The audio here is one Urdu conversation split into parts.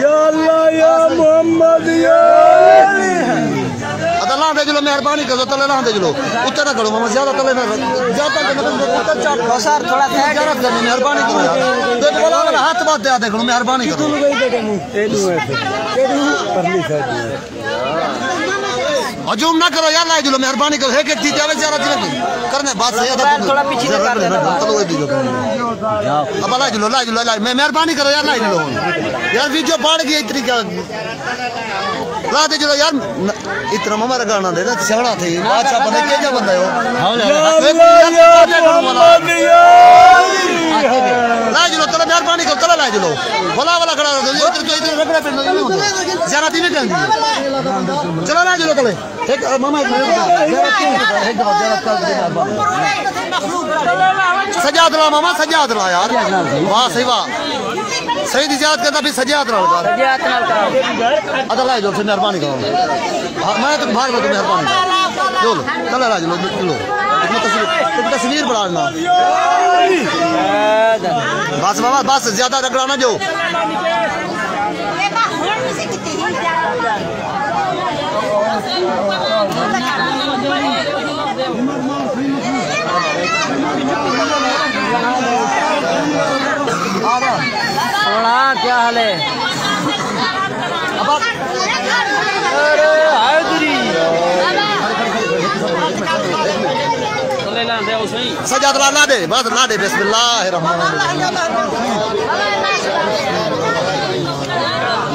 یا اللہ یا محمد یا ادا لاندے جلو مہربانی کرو تلے لاندے جلو اتنے نہ کرو ماما زیادہ تلے نہ زیادہ تلے نہ اتنے چاٹ سر تھوڑا سا زیارت کرنی مہربانی کرو یار دیکھ بولا والا ہاتھ بات دے آدھے کرو مہربانی کرو پرلی سائڈ ہجوم نہ کرو یار لائے جلو مہربانی کرو ایک ایک چیز جاوے زیارت جلو کرنے بات ہے تھوڑا پیچھے سے کر دینا چلو وہ دیجو اب لائے جلو لائے جلو لائے میں مہربانی کرو یار لائے جلو یار ویڈیو پاڑ گئی اتنی کیا لا دے جلو یار اتنا ماما رگانا دے نا سیاڑا تھی بادشاہ بندے کیا جا بندہ ہے وہ یا اللہ یا محمد یا لائے جلو چلو کرو چلو لائے جلو بھلا والا کھڑا رہو ادھر تو ادھر رگڑا پہ نہیں ہوتا زیارت ہی نہیں کریں چلو لائے جلو چلے ایک ماما ایک زیارت ہے ایک دفعہ زیارت کر دے سجاد لا ماما سجاد لا یار واہ صحیح واہ صحیح دی زیارت کرتا پھر سجاد لا یار جہات نال کراؤ ادا لائے جلو سے مہربانی کرو ہاں، میں تو بھار میں تو مہربانی کرو چلو چلو لائے جلو تصویر اتنا تصویر بڑھانا بس بابا بس زیادہ رگڑانا جو۔ سونا کیا حال ہے؟ سجاد لا دے، بس لا دے، بسم اللہ الرحمن الرحیم۔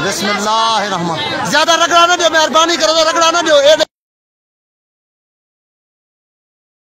بسم اللہ الرحمن۔ زیادہ رگڑا نہ دے، مہربانی کرو تو رگڑانا